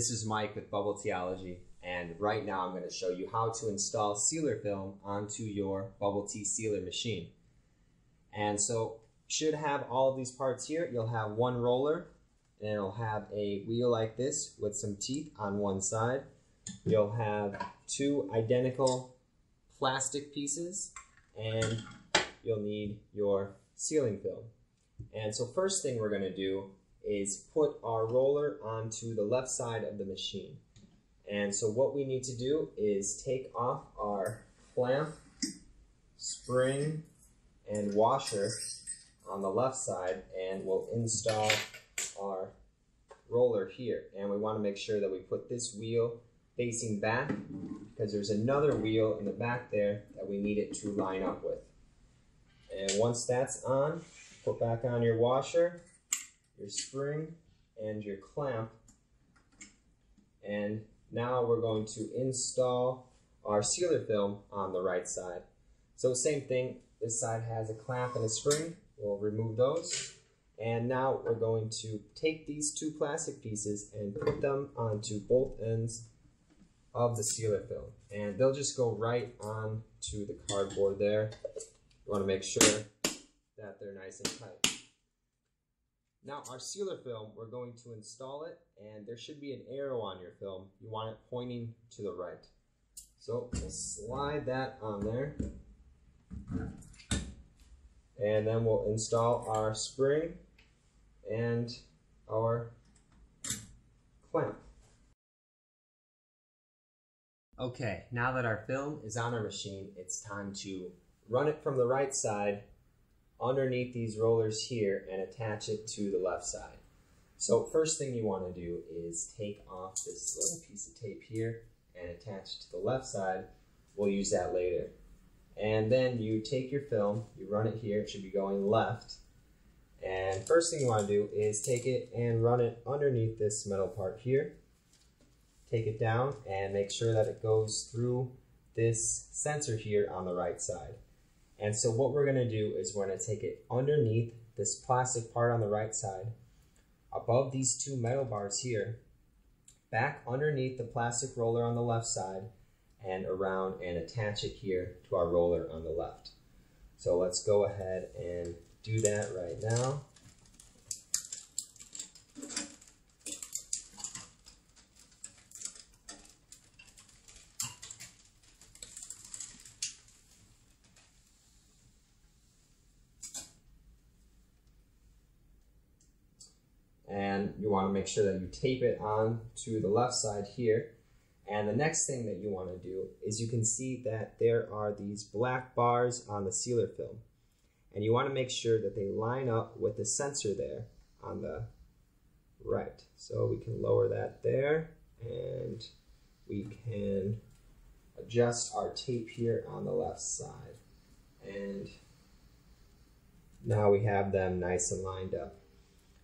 This is Mike with BubbleTeaology, and right now I'm going to show you how to install sealer film onto your Bubble Tea sealer machine. And so, should have all of these parts here. You'll have one roller, and it'll have a wheel like this with some teeth on one side. You'll have two identical plastic pieces, and you'll need your sealing film. And so first thing we're going to do is put our roller onto the left side of the machine. And so what we need to do is take off our clamp, spring, and washer on the left side and we'll install our roller here. And we want to make sure that we put this wheel facing back because there's another wheel in the back there that we need it to line up with. And once that's on, put back on your washer your spring and your clamp. And now we're going to install our sealer film on the right side. So same thing, this side has a clamp and a spring. We'll remove those. And now we're going to take these two plastic pieces and put them onto both ends of the sealer film. And they'll just go right onto the cardboard there. You want to make sure that they're nice and tight. Now our sealer film, we're going to install it and there should be an arrow on your film. You want it pointing to the right. So we'll slide that on there. And then we'll install our spring and our clamp. Okay, now that our film is on our machine, it's time to run it from the right side underneath these rollers here and attach it to the left side. So first thing you want to do is take off this little piece of tape here and attach it to the left side. We'll use that later. And then you take your film, you run it here, it should be going left. And first thing you want to do is take it and run it underneath this metal part here. Take it down and make sure that it goes through this sensor here on the right side. And so what we're gonna do is we're gonna take it underneath this plastic part on the right side, above these two metal bars here, back underneath the plastic roller on the left side, and around and attach it here to our roller on the left. So let's go ahead and do that right now. And you want to make sure that you tape it on to the left side here. And the next thing that you want to do is you can see that there are these black bars on the sealer film. And you want to make sure that they line up with the sensor there on the right. So we can lower that there and we can adjust our tape here on the left side. And now we have them nice and lined up.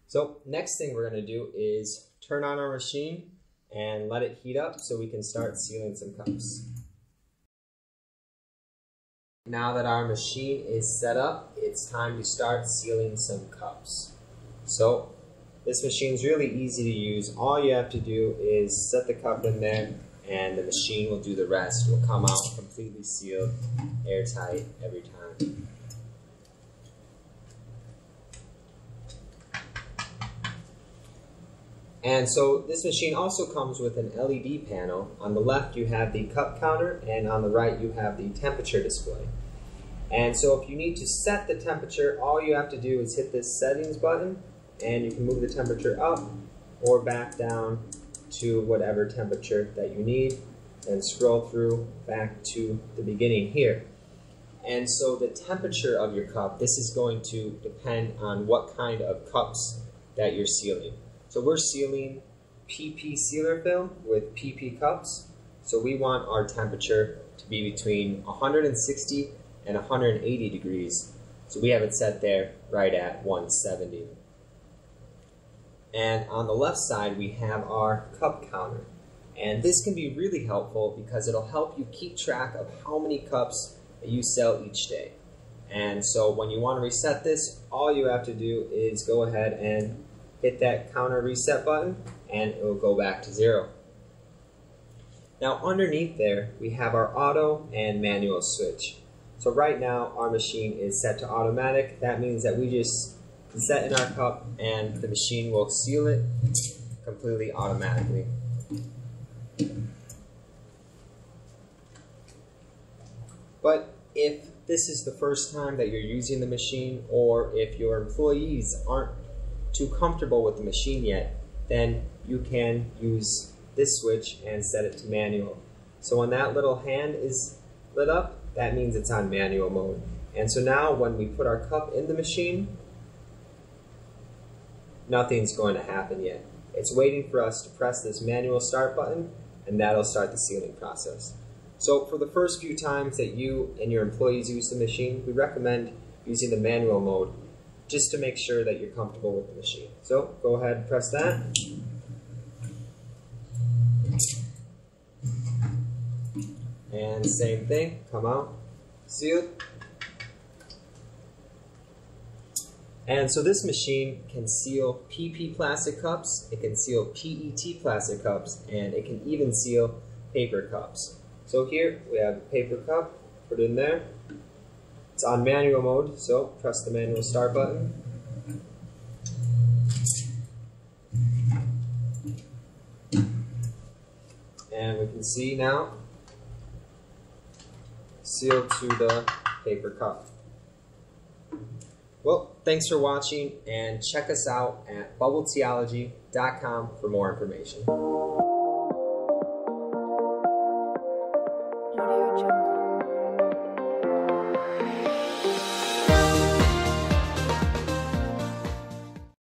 So next thing we're going to do is turn on our machine and let it heat up so we can start sealing some cups. Now that our machine is set up, it's time to start sealing some cups. So this machine is really easy to use. All you have to do is set the cup in there and the machine will do the rest. It will come out completely sealed, airtight every time. And so this machine also comes with an LED panel. On the left you have the cup counter and on the right you have the temperature display. And so if you need to set the temperature, all you have to do is hit this settings button and you can move the temperature up or back down to whatever temperature that you need and scroll through back to the beginning here. And so the temperature of your cup, this is going to depend on what kind of cups that you're sealing. So we're sealing PP sealer film with PP cups. So we want our temperature to be between 160 and 180 degrees. So we have it set there right at 170. And on the left side, we have our cup counter. And this can be really helpful because it'll help you keep track of how many cups you sell each day. And so when you want to reset this, all you have to do is go ahead and hit that counter reset button and it will go back to zero. Now underneath there, we have our auto and manual switch. So right now, our machine is set to automatic. That means that we just set in our cup and the machine will seal it completely automatically. But if this is the first time that you're using the machine or if your employees aren't too comfortable with the machine yet, then you can use this switch and set it to manual. So when that little hand is lit up, that means it's on manual mode. And so now when we put our cup in the machine, nothing's going to happen yet. It's waiting for us to press this manual start button and that'll start the sealing process. So for the first few times that you and your employees use the machine, we recommend using the manual mode just to make sure that you're comfortable with the machine. So go ahead and press that. And same thing, come out, seal. And so this machine can seal PP plastic cups, it can seal PET plastic cups, and it can even seal paper cups. So here we have a paper cup, put it in there. It's on manual mode, so press the manual start button. And we can see now sealed to the paper cup. Well, thanks for watching and check us out at bubbleteaology.com for more information.